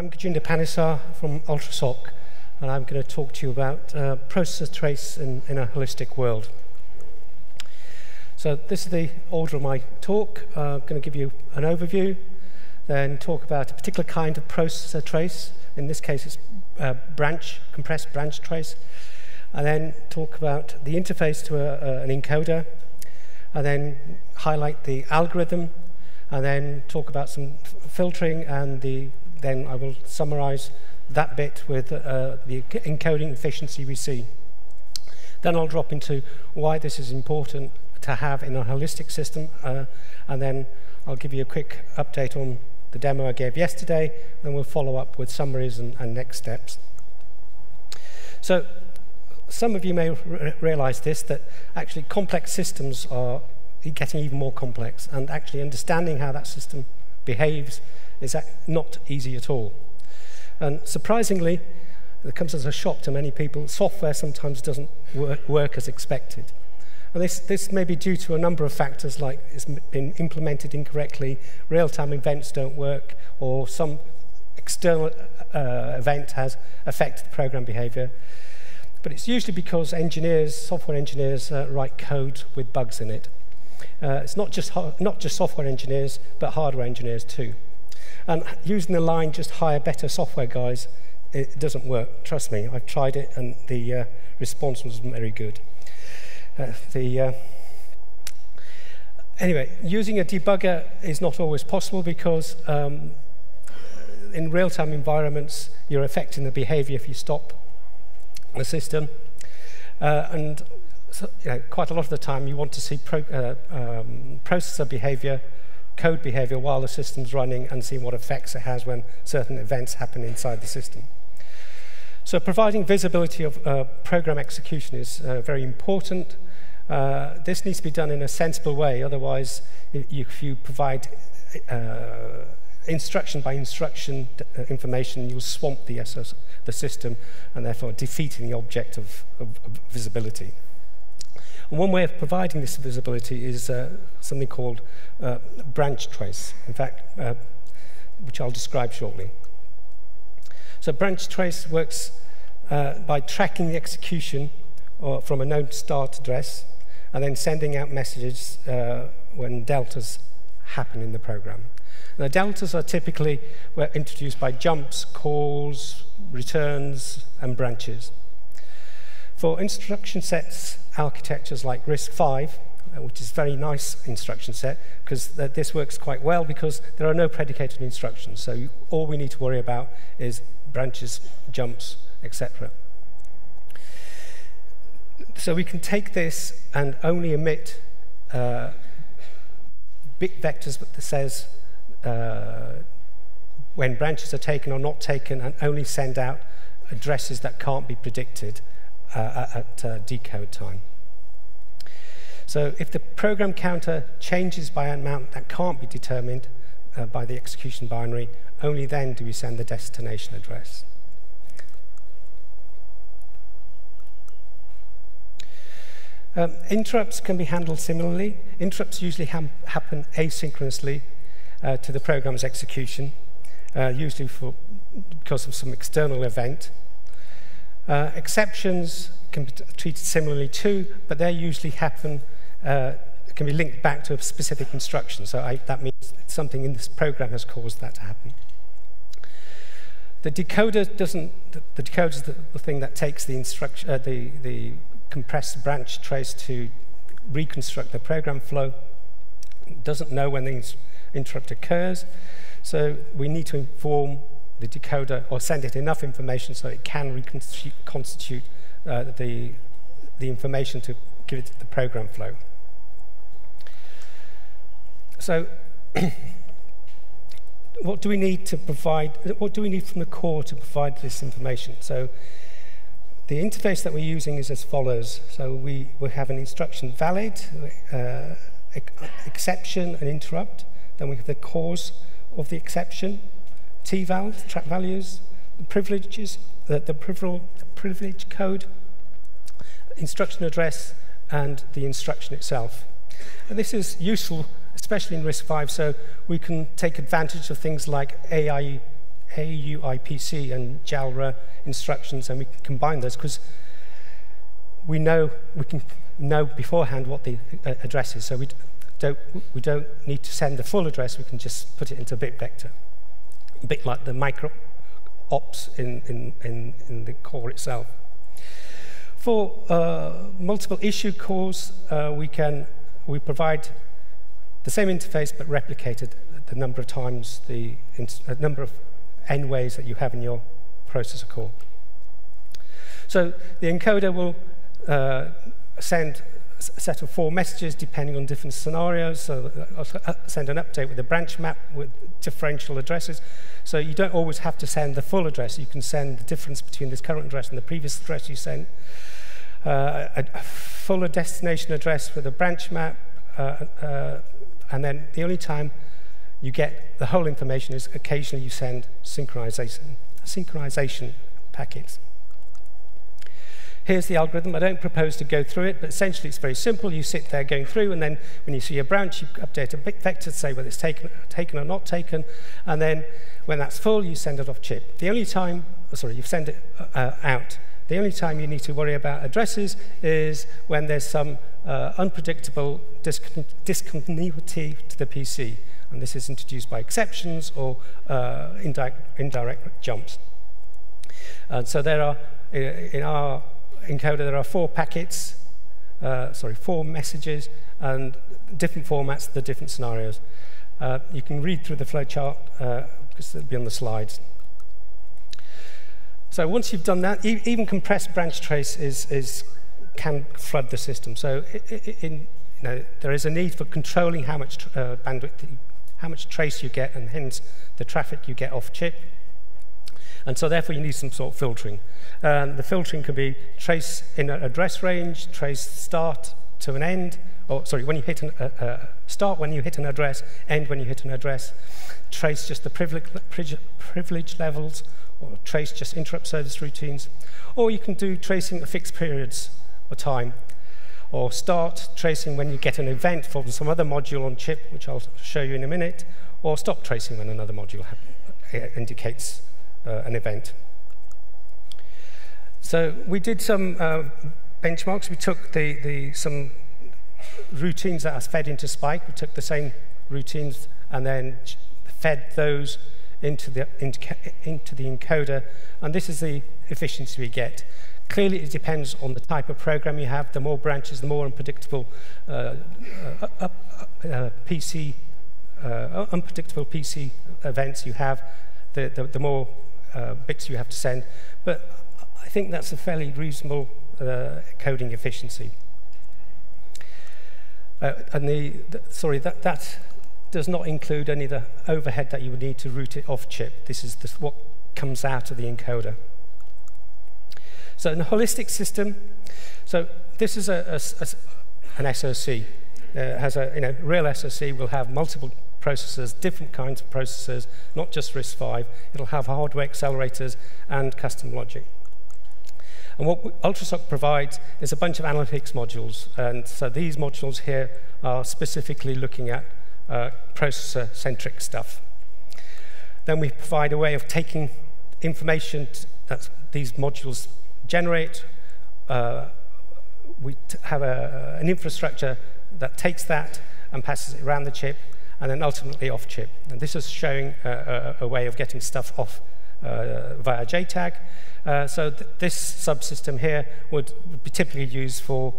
I'm Gajinder Panesar from UltraSoC, and I'm going to talk to you about uh, processor trace in, in, a holistic world. So this is the order of my talk. Uh, I'm going to give you an overview, then talk about a particular kind of processor trace. In this case, it's uh, branch, compressed branch trace. And then talk about the interface to a, an encoder, and then highlight the algorithm, and then talk about some filtering, and the, then I will summarize that bit with uh, the encoding efficiency we see. Then I'll drop into why this is important to have in a holistic system, uh, and then I'll give you a quick update on the demo I gave yesterday, and we'll follow up with summaries and, and next steps. So some of you may re realize this, that actually complex systems are getting even more complex, and actually understanding how that system behaves is not easy at all. And surprisingly, it comes as a shock to many people, software sometimes doesn't work, work as expected. And this, this may be due to a number of factors like it's been implemented incorrectly, real-time events don't work, or some external uh, event has affected the program behavior. But it's usually because engineers, software engineers, uh, write code with bugs in it. Uh, it's not just, not just software engineers, but hardware engineers too. And using the line, just hire better software guys, it doesn't work. Trust me, I've tried it and the uh, response wasn't very good. Uh, the, uh, anyway, using a debugger is not always possible because um, in real-time environments, you're affecting the behavior if you stop the system. Uh, and so, you know, quite a lot of the time, you want to see pro, uh, um, processor behavior, code behavior while the system's running and see what effects it has when certain events happen inside the system. So providing visibility of uh, program execution is uh, very important. Uh, this needs to be done in a sensible way, otherwise if you provide uh, instruction by instruction uh, information, you'll swamp the, SS, the system and therefore defeating the object of, of, of visibility. And one way of providing this visibility is uh, something called uh, branch trace, in fact, uh, which I'll describe shortly. So branch trace works uh, by tracking the execution uh, from a known start address and then sending out messages uh, when deltas happen in the program. The deltas are typically introduced by jumps, calls, returns, and branches. For instruction sets architectures like RISC-V, uh, which is a very nice instruction set, because this works quite well because there are no predicated instructions. So all we need to worry about is branches, jumps, etc. So we can take this and only emit uh, bit vectors that says uh, when branches are taken or not taken and only send out addresses that can't be predicted uh, at uh, decode time. So if the program counter changes by an amount that can't be determined uh, by the execution binary, only then do we send the destination address. Um, interrupts can be handled similarly. Interrupts usually ha happen asynchronously uh, to the program's execution, uh, usually for, because of some external event. Uh, exceptions can be treated similarly too, but they usually happen, uh, can be linked back to a specific instruction. So I, that means something in this program has caused that to happen. The decoder doesn't, the, the decoder is the, the, thing that takes the, instruction, uh, the, the compressed branch trace to reconstruct the program flow. It doesn't know when the interrupt occurs. So we need to inform the decoder or send it enough information so it can reconstitute uh, the, the information to give it the program flow. So what do we need to provide, what do we need from the core to provide this information? So the interface that we're using is as follows. So we, we have an instruction valid, uh, exception, and interrupt. Then we have the cause of the exception, T-val, trap values, the privileges, the, the privilege code, instruction address, and the instruction itself. And this is useful, especially in RISC-V, so we can take advantage of things like AI, AUIPC and JALRA instructions, and we can combine those because we know we can know beforehand what the uh, address is. So we don't we don't need to send the full address. We can just put it into a bit vector, a bit like the micro ops in in in, in the core itself. For uh, multiple issue cores, uh, we can we provide the same interface but replicated the number of times the number of n ways that you have in your processor core. So the encoder will uh, send a set of four messages depending on different scenarios. So I'll uh, send an update with a branch map with differential addresses. So you don't always have to send the full address. You can send the difference between this current address and the previous address you sent. Uh, a, a fuller destination address with a branch map, uh, uh, and then the only time you get the whole information is occasionally you send synchronization, synchronization packets. Here's the algorithm. I don't propose to go through it, but essentially it's very simple. You sit there going through, and then when you see a branch, you update a vector to say whether it's taken, taken or not taken, and then when that's full, you send it off chip. The only time, oh, sorry, you send it uh, out. The only time you need to worry about addresses is when there's some uh, unpredictable discontinuity to the PC. And this is introduced by exceptions or uh, indirect, jumps. And so there are, in our encoder, there are four packets, uh, sorry, four messages and different formats, the different scenarios. Uh, you can read through the flowchart uh, because it'll be on the slides. So once you've done that, e even compressed branch trace is, is, can flood the system. So in, you know, there is a need for controlling how much uh, bandwidth, how much trace you get, and hence the traffic you get off chip. And so therefore you need some sort of filtering. Um, the filtering can be trace in an address range, trace start to an end, or sorry, when you hit an, uh, uh, start when you hit an address, end when you hit an address, trace just the privilege, privilege levels, or trace just interrupt service routines. Or you can do tracing at fixed periods of time, or start tracing when you get an event from some other module on chip, which I'll show you in a minute, or stop tracing when another module uh, indicates uh, an event. So we did some uh, benchmarks. We took the, the, some routines that are fed into Spike. We took the same routines and then fed those into the, into the encoder, and this is the efficiency we get. Clearly, it depends on the type of program you have. The more branches, the more unpredictable uh, uh, uh, uh PC, uh, unpredictable PC events you have, the, the, the more uh, bits you have to send. But I think that's a fairly reasonable coding efficiency. and the, the, sorry, that, that does not include any of the overhead that you would need to route it off chip. This is the, what comes out of the encoder. So in a holistic system, so this is a, a, a, an SoC. Uh, has a you know, real SoC will have multiple processors, different kinds of processors, not just RISC-V. It'll have hardware accelerators and custom logic. And what UltraSoC provides is a bunch of analytics modules. And so these modules here are specifically looking at uh, processor-centric stuff. Then we provide a way of taking information that these modules generate. Uh, we have a, an infrastructure that takes that and passes it around the chip and then ultimately off chip. And this is showing a, a, a way of getting stuff off uh, via JTAG. Uh, so th this subsystem here would be typically used for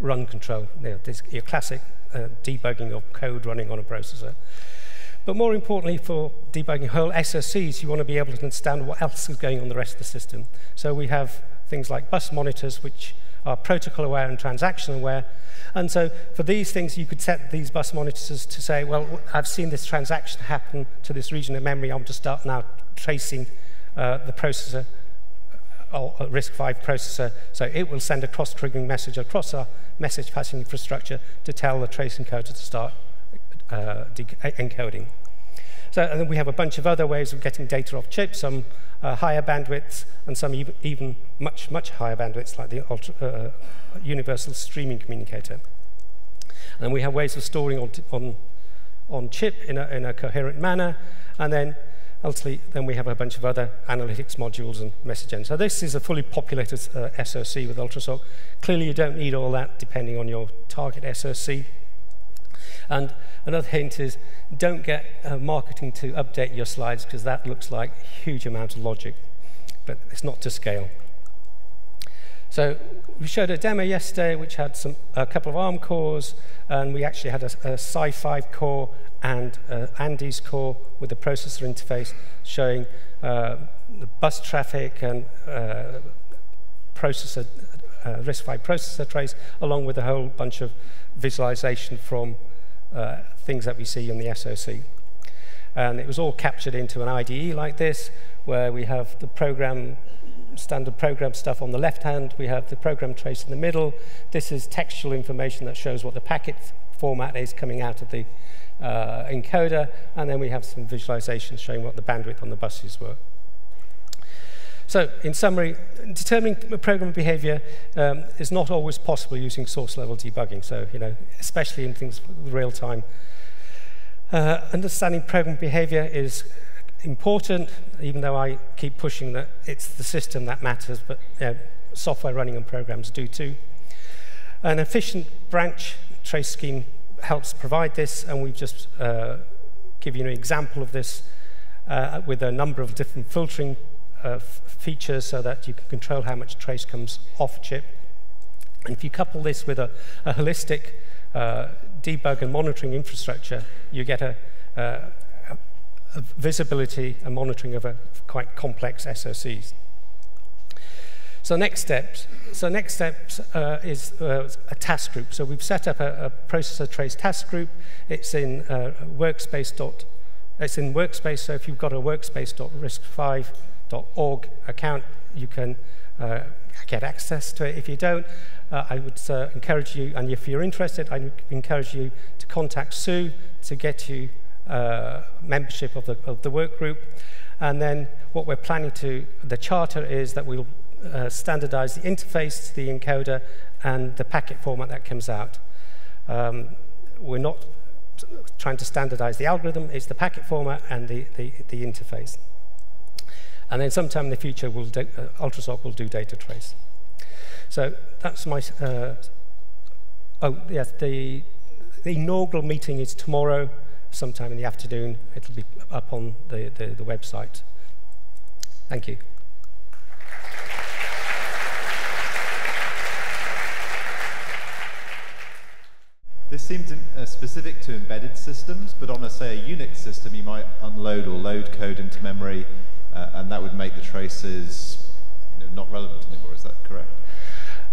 run control, you know, this, your classic uh, debugging of code running on a processor. But more importantly, for debugging whole SoCs, you want to be able to understand what else is going on the rest of the system. So we have things like bus monitors, which are protocol aware and transaction aware. And so for these things, you could set these bus monitors to say, well, I've seen this transaction happen to this region of memory. I want to start now tracing uh, the processor or RISC-V processor. So it will send a cross-triggering message across our message passing infrastructure to tell the trace encoder to start uh, encoding. So and then we have a bunch of other ways of getting data off chip, some uh, higher bandwidths and some even, even, much, much higher bandwidths like the ultra, uh, universal streaming communicator. And we have ways of storing on, on, on chip in a, in a coherent manner. And then ultimately, then we have a bunch of other analytics modules and message engines. So this is a fully populated uh, SOC with UltraSoC. Clearly, you don't need all that depending on your target SOC. And another hint is don't get uh, marketing to update your slides because that looks like a huge amount of logic, but it's not to scale. So we showed a demo yesterday which had some, a couple of ARM cores, and we actually had a, a SiFive core and uh, Andes core with the processor interface showing uh, the bus traffic and uh, processor, uh, RISC-V processor trace, along with a whole bunch of visualization from uh, things that we see in the SOC. And it was all captured into an IDE like this, where we have the program, standard program stuff on the left hand, we have the program trace in the middle. This is textual information that shows what the packet format is coming out of the uh, encoder, and then we have some visualizations showing what the bandwidth on the buses were. So, in summary, determining program behavior um, is not always possible using source-level debugging. So, you know, especially in things real-time. Uh, understanding program behavior is important, even though I keep pushing that it's the system that matters, but you know, software running on programs do too. An efficient branch trace scheme helps provide this, and we've just uh, given you an example of this uh, with a number of different filtering uh, features so that you can control how much trace comes off chip. And if you couple this with a, a holistic uh, debug and monitoring infrastructure, you get a, a, a visibility and monitoring of a quite complex SOCs. So next steps. So next steps uh, is uh, a task group. So we've set up a, a processor trace task group. It's in uh, workspace. Dot, it's in workspace. So if you've got a workspace.riscv.org account, you can uh, get access to it. If you don't, uh, I would uh, encourage you, and if you're interested, I encourage you to contact Sue to get you membership of the, of the work group. And then what we're planning to, the charter is that we'll uh, standardize the interface the encoder and the packet format that comes out. Um, we're not trying to standardize the algorithm, it's the packet format and the, the, the interface. And then sometime in the future, we'll do, uh, UltraSoC will do data trace. So that's my, uh, oh, yes, the, the inaugural meeting is tomorrow, sometime in the afternoon. It'll be up on the, the, the website. Thank you. This seems in, uh, specific to embedded systems, but on a, say, a Unix system, you might unload or load code into memory, uh, and that would make the traces you know, not relevant anymore. Is that correct?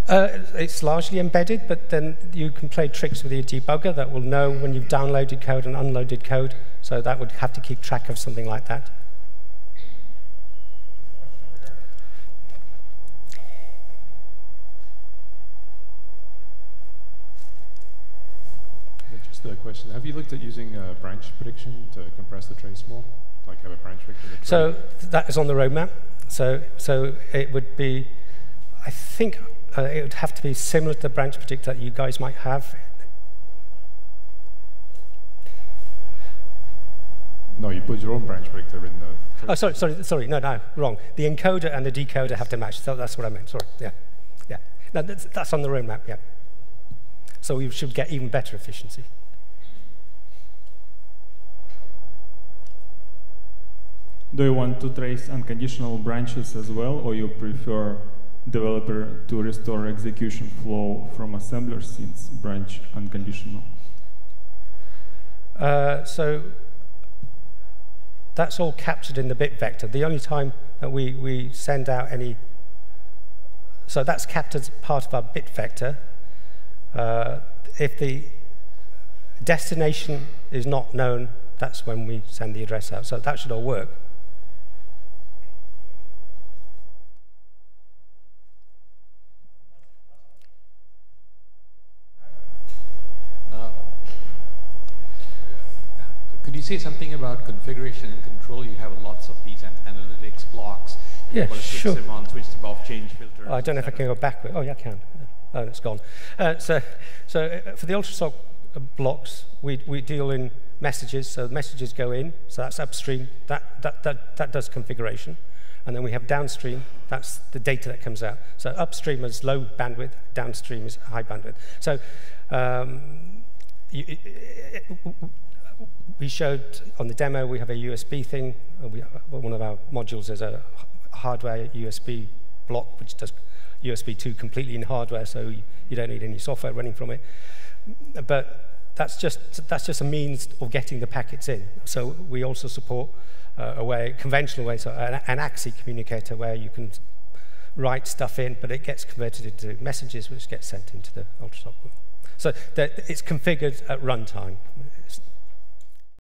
Uh, it's largely embedded, but then you can play tricks with your debugger that will know when you've downloaded code and unloaded code, so that would have to keep track of something like that. Just a question. Have you looked at using uh, branch prediction to compress the trace more? Like have a branch predictor? So that is on the roadmap. So, so it would be, I think uh, it would have to be similar to the branch predictor that you guys might have. No, you put your own branch predictor in the. Oh, sorry, sorry, sorry. No, no, wrong. The encoder and the decoder have to match. So that's what I meant. Sorry. Yeah, yeah. No, that's, that's on the roadmap. Yeah. So we should get even better efficiency. Do you want to trace unconditional branches as well, or you prefer developer to restore execution flow from assembler since branch unconditional? Uh, so that's all captured in the bit vector. The only time that we, we send out any, so that's captured as part of our bit vector. Uh, if the destination is not known, that's when we send the address out. So that should all work. you say something about configuration and control? You have lots of these an analytics blocks. Yeah, sure. Switch them on, switch them off, change filters. Oh, I don't know if I can go backward. Oh, yeah, I can. Oh, it's gone. Uh, so, so uh, for the UltraSoC blocks, we, we deal in messages. So messages go in, so that's upstream. That, that, that, that does configuration. And then we have downstream, that's the data that comes out. So upstream is low bandwidth, downstream is high bandwidth. So um, you, we showed on the demo, we have a USB thing. We, one of our modules is a hardware USB block, which does USB 2 completely in hardware, so you don't need any software running from it. But that's just, that's just a means of getting the packets in. So we also support uh, a way, conventional way, so an, an AXI communicator where you can write stuff in, but it gets converted into messages which get sent into the UltraSoC. So it's configured at runtime.